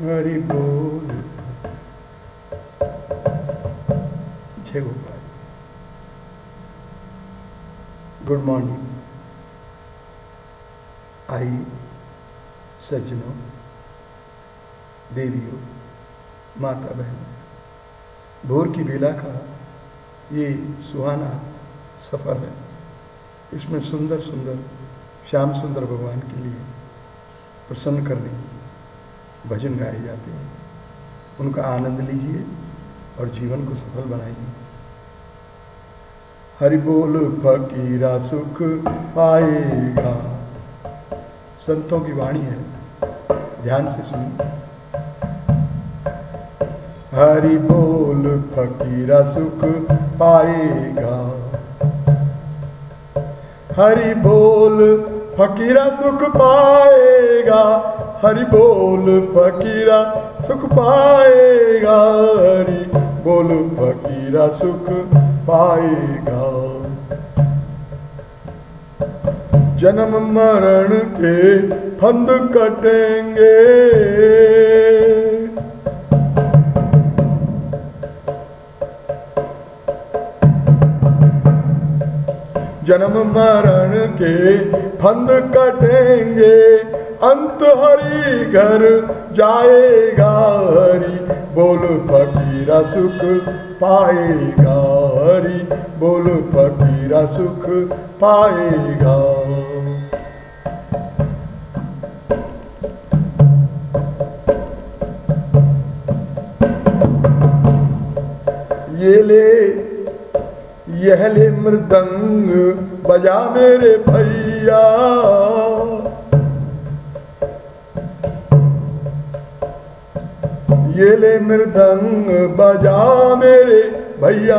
हरि बोल। जय Gopal. Good morning I सज्जनों, देवियों माता बहन भोर की बेला का ये सुहाना सफ़र है। इसमें सुंदर सुंदर श्याम सुंदर भगवान के लिए प्रसन्न करने भजन गाए जाते हैं। उनका आनंद लीजिए और जीवन को सफल बनाइए। हरि बोल, फकीरा सुख पाएगा। संतों की वाणी है। ध्यान से सुनिए। हरि बोल, फकीरा सुख पाएगा। हरि बोल, फकीरा सुख पाएगा। हरि बोल फकीरा, सुख पाएगा हरि। बोल फकीरा, सुख पाएगा। जन्म मरण के फंद कटेंगे। जन्म मरण के फंद कटेंगे। अंत हरि घर जाएगा हरि। बोल फकीरा सुख पाएगा हरि। बोल फकीरा सुख पाएगा। ये ले, यह ले मृदंग, बजा मेरे भैया। ये ले मृदंग, बजा मेरे भैया।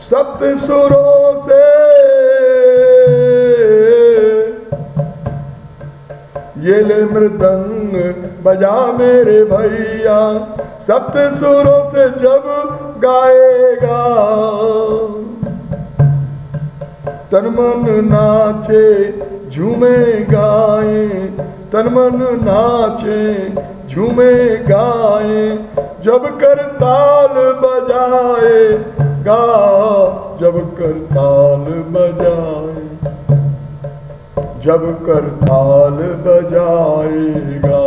सप्त सुरों से ये ले मृदंग, बजा मेरे भैया। सप्त सुरों से जब गाएगा, तन मन नाचे, झूमे गाए। तन मन नाचे, झूमे गाए, जब कर ताल बजाए, गा, जब कर ताल बजाए, जब कर ताल बजाएगा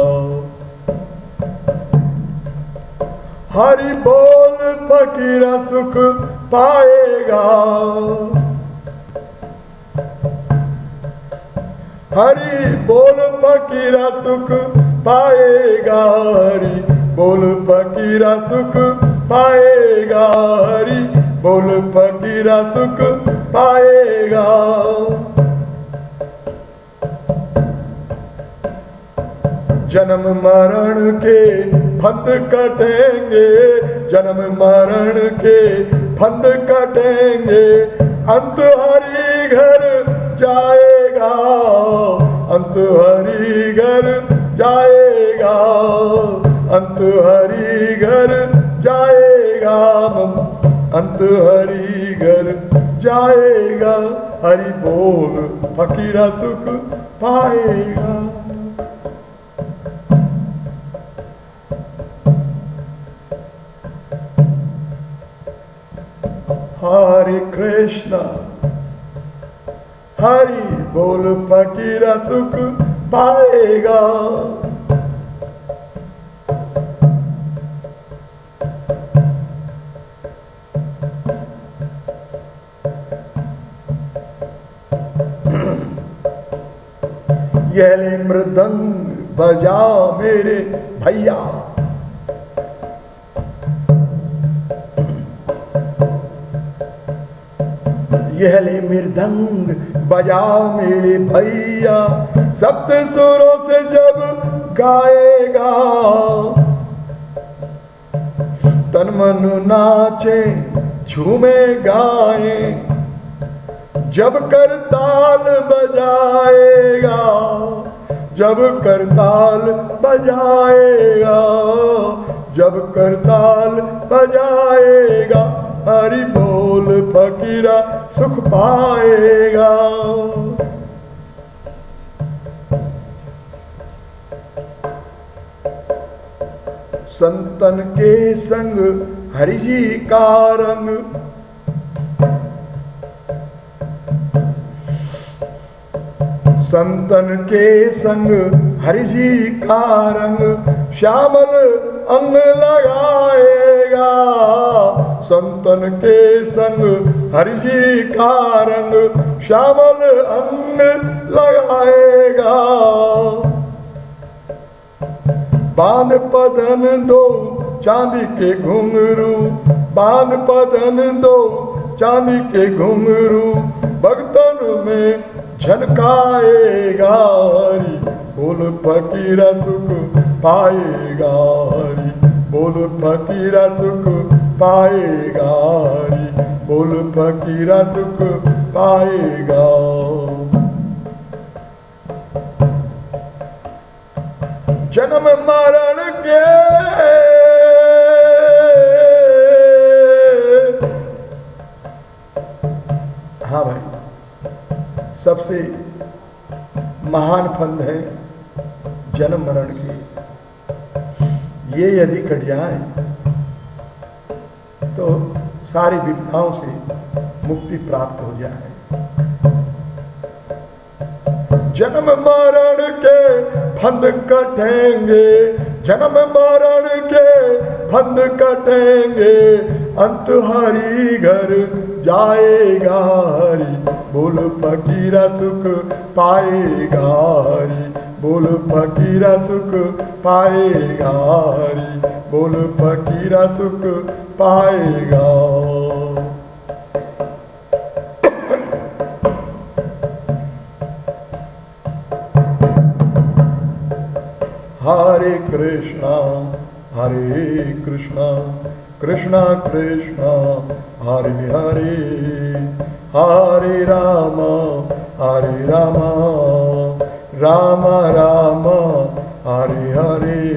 हरि बोल फकीरा सुख पाएगा। हरि बोल फकीरा सुख पाएगा हरि। बोल फकीरा सुख पाएगा हरि। बोल फकीरा सुख पाएगा। जन्म मरण के फंद कटेंगे। जन्म मरण के फंद कटेंगे। अंत हरि घर जाएगा अंत हरि घर जाएगा, अंत हरि घर जाएगा अंत हरि घर जाएगा, हरि बोल, फकीरा सुख पाएगा। हरे कृष्णा। हरि बोल फकीरा सुख पाएगा। यह मृदंग बजा मेरे भैया। यह ले मृदंग बजा मेरे भैया। सप्त सुरों से जब गाएगा तन मन नाचे, झूमे गाए। जब करताल बजाएगा, जब करताल बजाएगा, जब करताल बजाएगा। हरि बोल फकीरा सुख पाएगा संतन के संग हरिजी का रंग। संतन के संग हरिजी का रंग श्यामल अंग लगाएगा। संतन के संग हरिजी का रंग श्यामल अंग लगाएगा। बाँध पदन दो चांदी के घुंघरू, बाँध पदन दो चांदी के घुंघरू भक्तन में झनकाएगा बोल फकीरा सुख पाएगा बोल फकीरा सुख पाएगा। हरी बोल फकीरा, सुख पाएगा। जन्म मरण के हाँ भाई, सबसे महान फंद है जन्म मरण की। ये यदि कट जाए तो सारी विपदाओं से मुक्ति प्राप्त हो जाए। जन्म मरण के फंद कटेंगे, जन्म मरण के फंद कटेंगे, अंत हरी घर जाएगा हरी, बोल फकीरा सुख पाएगा हरी, बोल फकीरा सुख पाएगा हरी। बोल फकीरा सुख पाएगा। हरे कृष्णा हरे कृष्णा कृष्णा कृष्णा, हरे हरे हरे राम हरे राम राम राम, हरे हरे।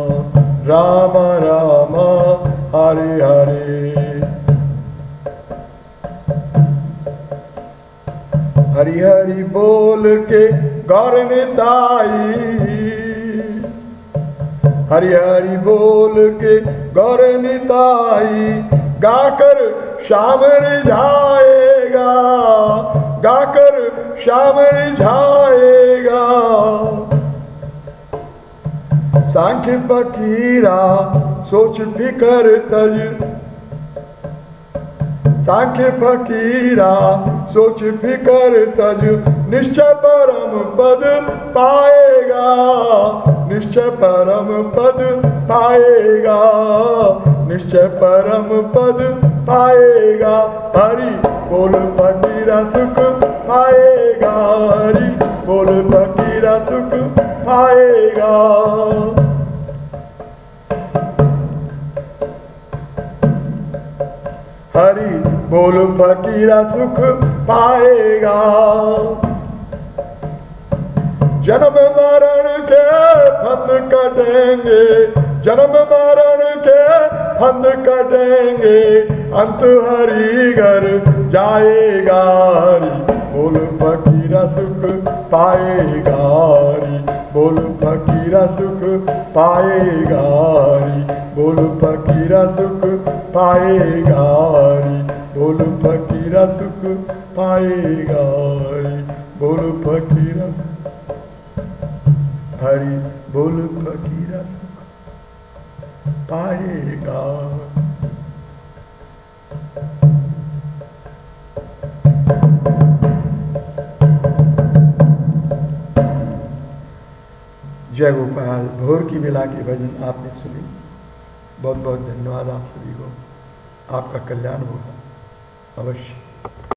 राम राम हरे हरे हरि हरि बोल के गौर निताई हरि हरि बोल के गौर निताई गाकर श्याम रिझाएगा गाकर श्याम रिझाएगा सांख्य फकीरा, सोच फिकर तज सांख्य फकीरा, सोच फिकर तज निश्चय परम पद पाएगा, निश्चय परम पद पाएगा, निश्चय परम पद पाएगा। हरि बोल फकीरा सुख पाएगा, हरि बोल फकीरा सुख पाएगा। हरि बोल, फकीरा सुख पाएगा। जन्म मरण के फंद कटेंगे, जन्म मरण के फंद कटेंगे, अंत हरि घर जाएगा हरि। बोल फकीरा सुख पाएगा हरि बोल फकीरा सुख पाएगा हरि बोल फकीरा सुख पाएगा हरि बोल फकीरा सुख पाएगा हरि बोल फकीरा सुख हरि, बोल फकीरा सुख पाएगा जय गोपाल भोर की बेला के भजन आपने सुनी। बहुत बहुत धन्यवाद आप सभी को। आपका कल्याण होगा। अवश्य।